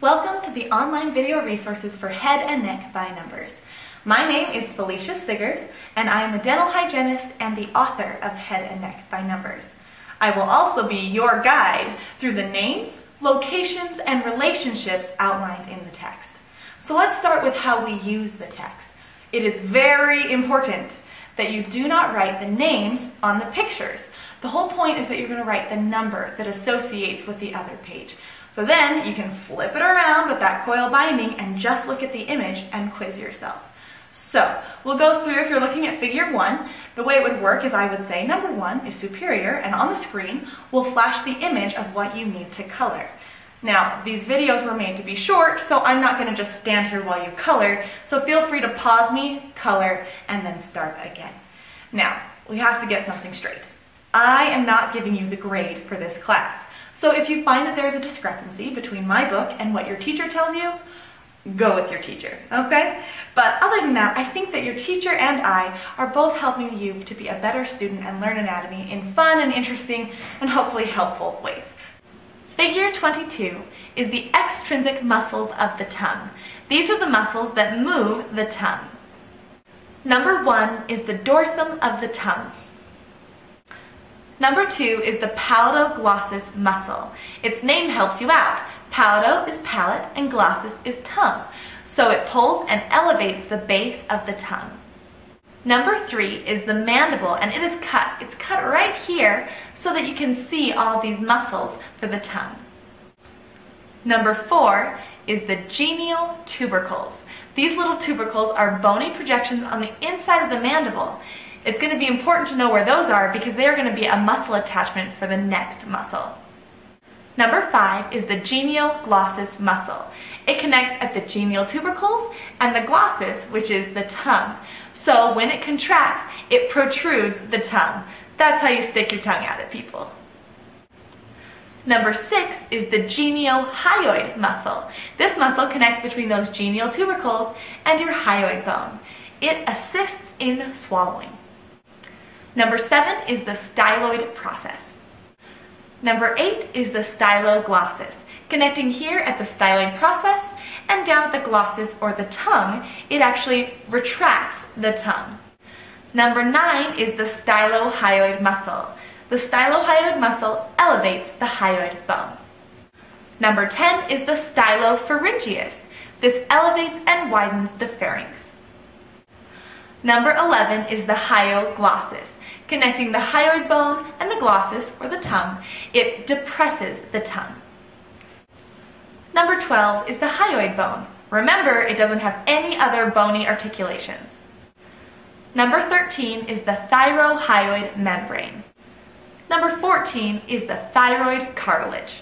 Welcome to the online video resources for head and neck by numbers. My name is Felicia Siggard, and I am a dental hygienist and the author of Head and Neck by Numbers. I will also be your guide through the names, locations, and relationships outlined in the text. So let's start with how we use the text. It is very important that you do not write the names on the pictures. The whole point is that you're going to write the number that associates with the other page. So then you can flip it around with that coil binding and just look at the image and quiz yourself. So we'll go through, if you're looking at figure one, the way it would work is I would say number one is superior and on the screen we'll flash the image of what you need to color. Now, these videos were made to be short, so I'm not going to just stand here while you color, so feel free to pause me, color, and then start again. Now, we have to get something straight. I am not giving you the grade for this class. So if you find that there's a discrepancy between my book and what your teacher tells you, go with your teacher, okay? But other than that, I think that your teacher and I are both helping you to be a better student and learn anatomy in fun and interesting and hopefully helpful ways. Figure 22 is the extrinsic muscles of the tongue. These are the muscles that move the tongue. Number one is the dorsum of the tongue. Number two is the palato-glossus muscle. Its name helps you out. Palato is palate and glossus is tongue. So it pulls and elevates the base of the tongue. Number three is the mandible, and it is cut. It's cut right here so that you can see all these muscles for the tongue. Number four is the genial tubercles. These little tubercles are bony projections on the inside of the mandible. It's going to be important to know where those are because they are going to be a muscle attachment for the next muscle. Number five is the genioglossus muscle. It connects at the genial tubercles and the glossus, which is the tongue. So when it contracts, it protrudes the tongue. That's how you stick your tongue out at people. Number six is the geniohyoid muscle. This muscle connects between those genial tubercles and your hyoid bone. It assists in swallowing. Number seven is the styloid process. Number eight is the styloglossus. Connecting here at the styloid process and down at the glossus or the tongue, it actually retracts the tongue. Number nine is the stylohyoid muscle. The stylohyoid muscle elevates the hyoid bone. Number 10 is the stylopharyngeus. This elevates and widens the pharynx. Number 11 is the hyoglossus. Connecting the hyoid bone and the glossus, or the tongue, it depresses the tongue. Number 12 is the hyoid bone. Remember, it doesn't have any other bony articulations. Number 13 is the thyrohyoid membrane. Number 14 is the thyroid cartilage.